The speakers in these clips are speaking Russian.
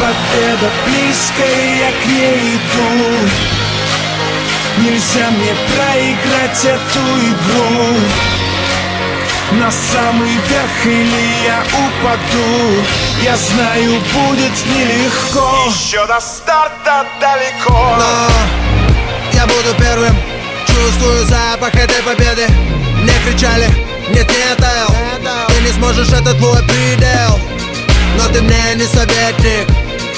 Победа близкая, я к ней иду. Нельзя мне проиграть эту игру. На самый верх или я упаду? Я знаю, будет нелегко. Еще до старта далеко. Но я буду первым. Чувствую запах этой победы. Мне кричали, нет, нет, Эл. Ты не сможешь, это твой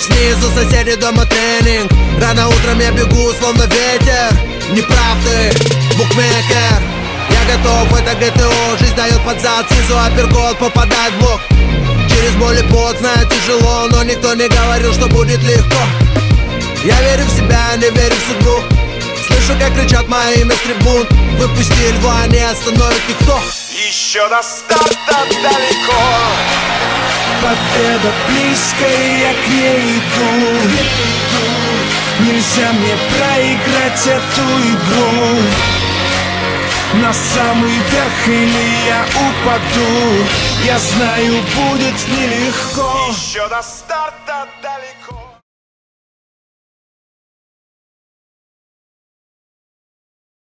Снизу соседи дома тренинг. Рано утром я бегу, словно ветер. Не прав ты, букмекер. Я готов, это ГТО Жизнь дает под зад, снизу апперкот Попадает в блок Через боль и пот, знаю, тяжело Но никто не говорил, что будет легко. Я верю в себя, не верю в судьбу. Слышу, как кричат мое имя с трибун. Выпусти льва, не остановит никто. Еще до старта далеко Победа близкая, я к ней иду. Нельзя мне проиграть эту игру. На самый верх или я упаду? Я знаю, будет нелегко. Еще до старта далеко